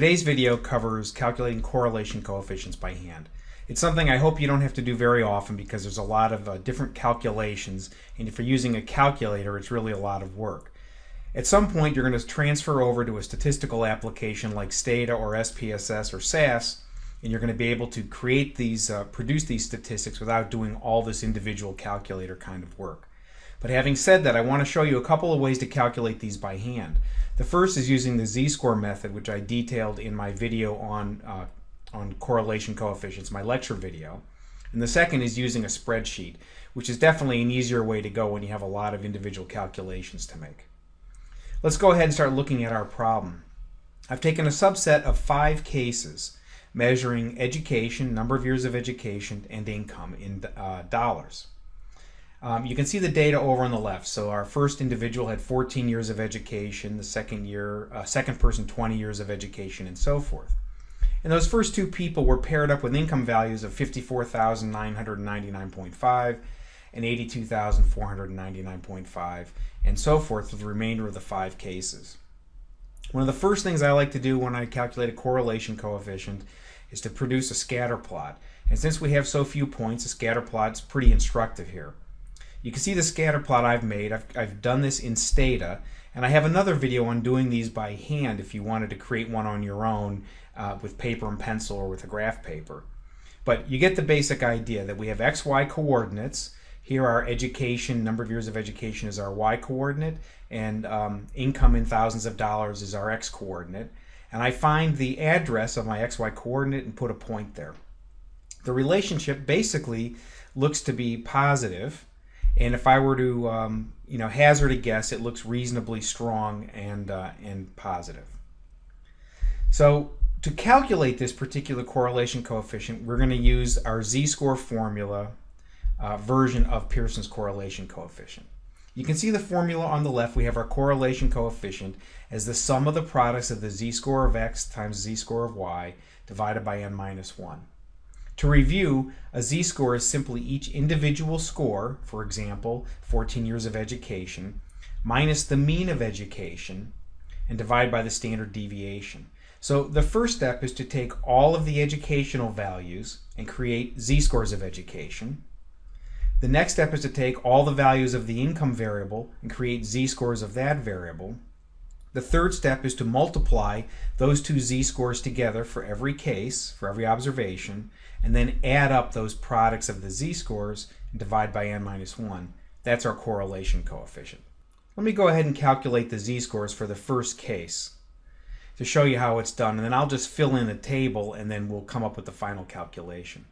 Today's video covers calculating correlation coefficients by hand. It's something I hope you don't have to do very often because there's a lot of uh, different calculations and if you're using a calculator it's really a lot of work. At some point you're going to transfer over to a statistical application like Stata or SPSS or SAS and you're going to be able to create these, uh, produce these statistics without doing all this individual calculator kind of work. But having said that, I want to show you a couple of ways to calculate these by hand. The first is using the z-score method, which I detailed in my video on, uh, on correlation coefficients, my lecture video. And the second is using a spreadsheet, which is definitely an easier way to go when you have a lot of individual calculations to make. Let's go ahead and start looking at our problem. I've taken a subset of five cases measuring education, number of years of education, and income in uh, dollars. Um, you can see the data over on the left. So our first individual had 14 years of education, the second year, uh, second person 20 years of education, and so forth. And those first two people were paired up with income values of 54,999.5 and 82,499.5 and so forth with the remainder of the five cases. One of the first things I like to do when I calculate a correlation coefficient is to produce a scatter plot. And since we have so few points, a scatter plot is pretty instructive here. You can see the scatter plot I've made. I've, I've done this in Stata, and I have another video on doing these by hand if you wanted to create one on your own uh, with paper and pencil or with a graph paper. But you get the basic idea that we have XY coordinates. Here our education, number of years of education is our Y coordinate, and um, income in thousands of dollars is our X coordinate. And I find the address of my XY coordinate and put a point there. The relationship basically looks to be positive and if I were to, um, you know, hazard a guess, it looks reasonably strong and, uh, and positive. So to calculate this particular correlation coefficient, we're going to use our z-score formula uh, version of Pearson's correlation coefficient. You can see the formula on the left. We have our correlation coefficient as the sum of the products of the z-score of x times z-score of y divided by n minus 1. To review, a z-score is simply each individual score, for example, 14 years of education, minus the mean of education, and divide by the standard deviation. So the first step is to take all of the educational values and create z-scores of education. The next step is to take all the values of the income variable and create z-scores of that variable. The third step is to multiply those two z-scores together for every case, for every observation, and then add up those products of the z-scores and divide by n minus 1. That's our correlation coefficient. Let me go ahead and calculate the z-scores for the first case to show you how it's done, and then I'll just fill in a table and then we'll come up with the final calculation.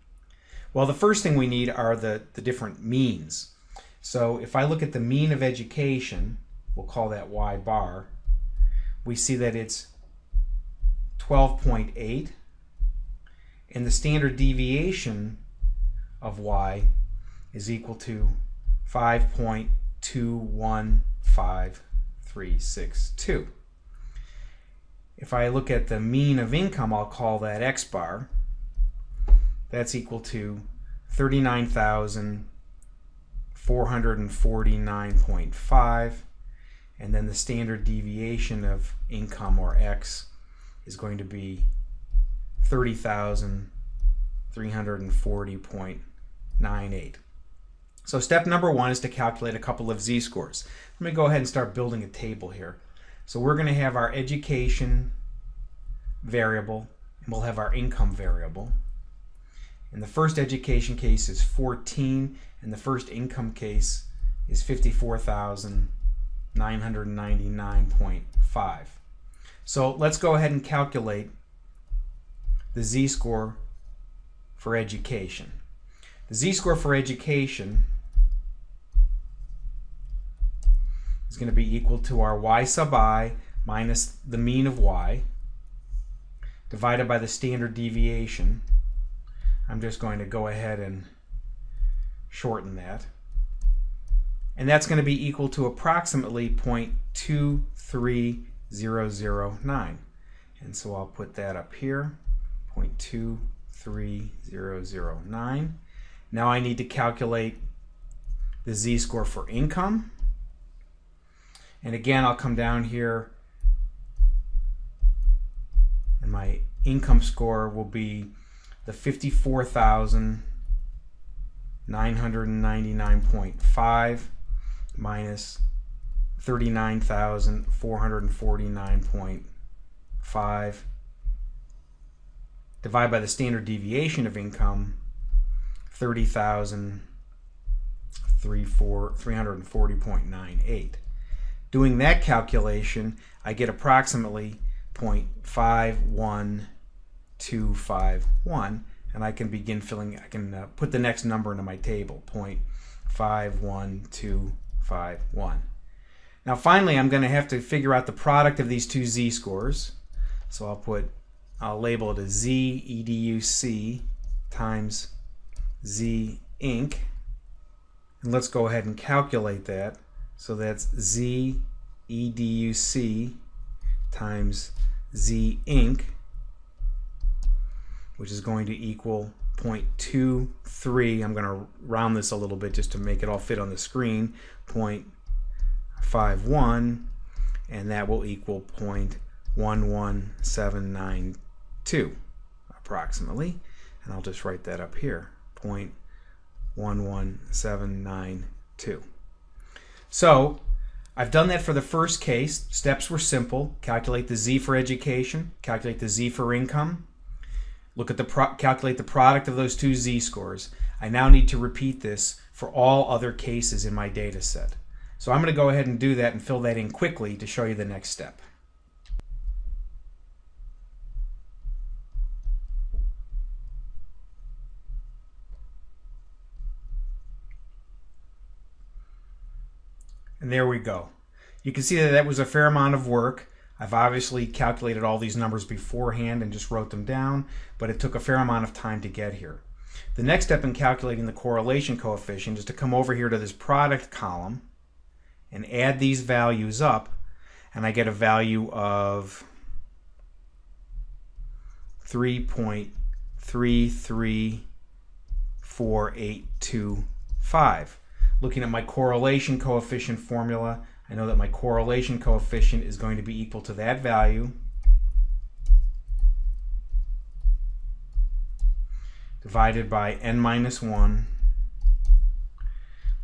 Well, the first thing we need are the, the different means. So if I look at the mean of education, we'll call that y bar, we see that it's 12.8 and the standard deviation of y is equal to 5.215362. If I look at the mean of income, I'll call that x bar. That's equal to 39,449.5 and then the standard deviation of income or x is going to be 30,340.98. So step number one is to calculate a couple of z-scores. Let me go ahead and start building a table here. So we're going to have our education variable, and we'll have our income variable. And the first education case is 14, and the first income case is 54,999.5. So let's go ahead and calculate the z-score for education. The z-score for education is going to be equal to our y sub i minus the mean of y divided by the standard deviation. I'm just going to go ahead and shorten that. And that's going to be equal to approximately 0.23009. And so I'll put that up here. 0.23009. Now I need to calculate the z-score for income. And again, I'll come down here and my income score will be the 54,999.5 minus 39,449.5 divide by the standard deviation of income 30,340.98. Doing that calculation, I get approximately 0.51251 and I can begin filling, I can uh, put the next number into my table, 0.51251. Now finally I'm going to have to figure out the product of these two z-scores. So I'll put, I'll label it as z EDUC times z inc. And let's go ahead and calculate that. So that's z EDUC times z inc, which is going to equal 0.23. I'm going to round this a little bit just to make it all fit on the screen. 0.51, and that will equal 0.11792 approximately. And I'll just write that up here. 0.11792. So I've done that for the first case. Steps were simple. Calculate the Z for education, calculate the Z for income, look at the calculate the product of those two Z scores. I now need to repeat this for all other cases in my data set. So I'm going to go ahead and do that and fill that in quickly to show you the next step. And there we go. You can see that that was a fair amount of work. I've obviously calculated all these numbers beforehand and just wrote them down, but it took a fair amount of time to get here. The next step in calculating the correlation coefficient is to come over here to this product column and add these values up, and I get a value of 3.334825 looking at my correlation coefficient formula, I know that my correlation coefficient is going to be equal to that value divided by n minus 1,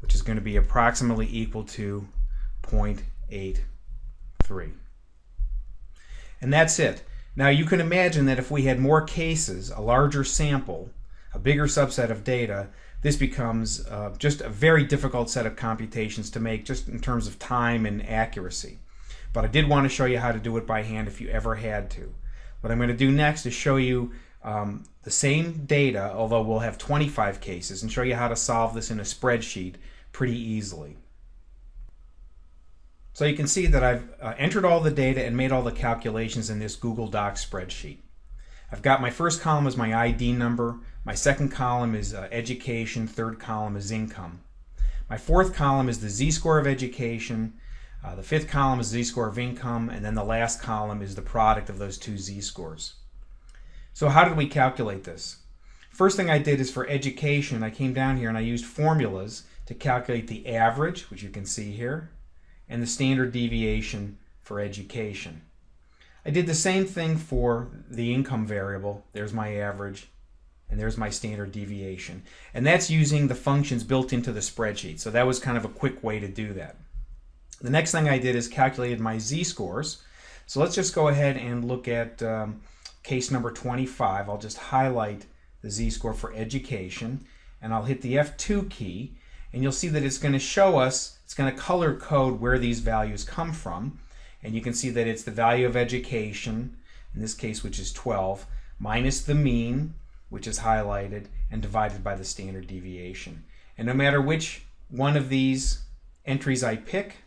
which is going to be approximately equal to 0.83. And that's it. Now you can imagine that if we had more cases, a larger sample, a bigger subset of data, this becomes uh, just a very difficult set of computations to make just in terms of time and accuracy. But I did want to show you how to do it by hand if you ever had to. What I'm going to do next is show you um, the same data, although we'll have 25 cases, and show you how to solve this in a spreadsheet pretty easily. So you can see that I've uh, entered all the data and made all the calculations in this Google Docs spreadsheet. I've got my first column is my ID number, my second column is uh, education, third column is income. My fourth column is the z-score of education, uh, the fifth column is z-score of income, and then the last column is the product of those two z-scores. So how did we calculate this? First thing I did is for education, I came down here and I used formulas to calculate the average, which you can see here, and the standard deviation for education. I did the same thing for the income variable. There's my average. And there's my standard deviation. And that's using the functions built into the spreadsheet. So that was kind of a quick way to do that. The next thing I did is calculated my z-scores. So let's just go ahead and look at um, case number 25. I'll just highlight the z-score for education. And I'll hit the F2 key. And you'll see that it's going to show us, it's going to color code where these values come from. And you can see that it's the value of education, in this case, which is 12, minus the mean, which is highlighted, and divided by the standard deviation. And no matter which one of these entries I pick,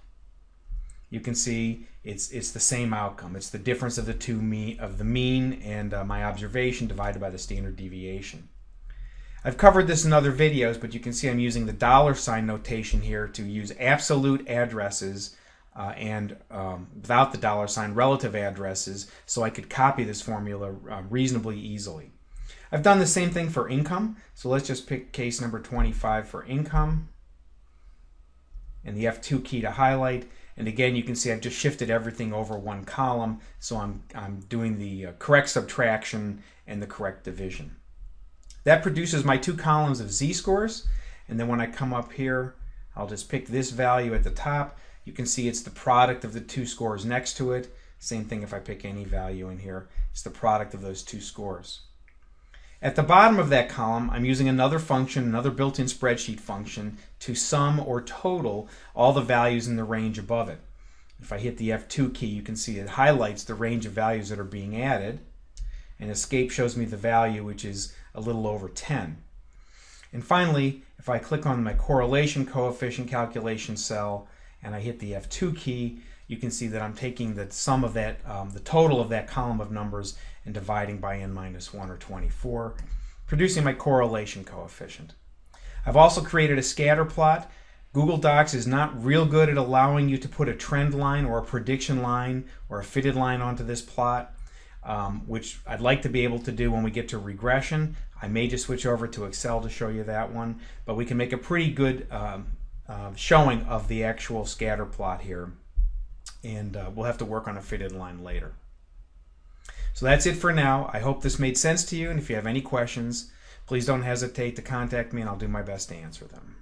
you can see it's it's the same outcome. It's the difference of the two mean of the mean and uh, my observation divided by the standard deviation. I've covered this in other videos, but you can see I'm using the dollar sign notation here to use absolute addresses uh, and um, without the dollar sign relative addresses so I could copy this formula uh, reasonably easily. I've done the same thing for income, so let's just pick case number 25 for income and the F2 key to highlight And again, you can see I've just shifted everything over one column, so I'm, I'm doing the uh, correct subtraction and the correct division. That produces my two columns of z-scores, and then when I come up here, I'll just pick this value at the top. You can see it's the product of the two scores next to it. Same thing if I pick any value in here. It's the product of those two scores. At the bottom of that column, I'm using another function, another built-in spreadsheet function, to sum or total all the values in the range above it. If I hit the F2 key, you can see it highlights the range of values that are being added, and escape shows me the value, which is a little over 10. And finally, if I click on my correlation coefficient calculation cell and I hit the F2 key, you can see that I'm taking the sum of that, um, the total of that column of numbers and dividing by n minus 1 or 24, producing my correlation coefficient. I've also created a scatter plot. Google Docs is not real good at allowing you to put a trend line or a prediction line or a fitted line onto this plot, um, which I'd like to be able to do when we get to regression. I may just switch over to Excel to show you that one, but we can make a pretty good um, uh, showing of the actual scatter plot here and uh, we'll have to work on a fitted line later. So that's it for now. I hope this made sense to you, and if you have any questions, please don't hesitate to contact me and I'll do my best to answer them.